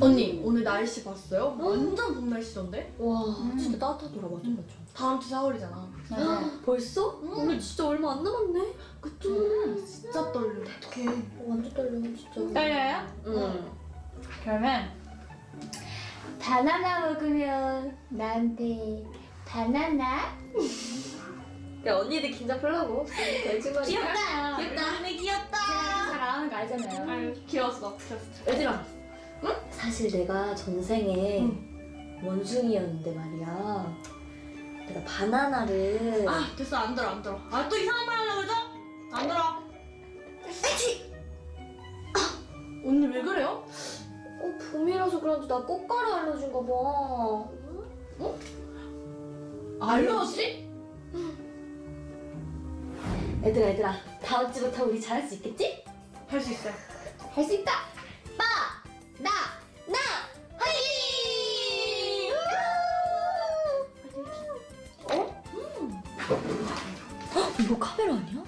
언니 오늘 날씨 봤어요? 완전 봄 날씨던데? 와 진짜 따뜻하더라 맞아 맞아. 다음 주 4월이잖아. 맞아. 벌써? 우리 진짜 얼마 안 남았네. 그쵸? 진짜 떨려. 어떡해. 어, 완전 떨려 진짜. 떨려요? 응. 그러면 바나나 먹으면 나한테 바나나? 야 언니들 긴장 풀라고. 대충 귀엽다. 귀엽다. 네 귀엽다. 제가 잘아는 거 알잖아요. 아유 귀여웠어. 귀여웠어. 얘들아. 사실 내가 전생에 원숭이였는데 말이야. 내가 바나나를 아 됐어 안 들어 안 들어. 아 또 이상한 말 하려고 그러죠? 안 들어. 아, 언니 왜 그래요? 어, 봄이라서 그런지 나 꽃가루 알러진가 봐. 알러지? 얘들아 얘들아 다음 주부터 우리 잘할 수 있겠지? 할 수 있어요. 할수 있다. 헉, 이거 카메라 아니야?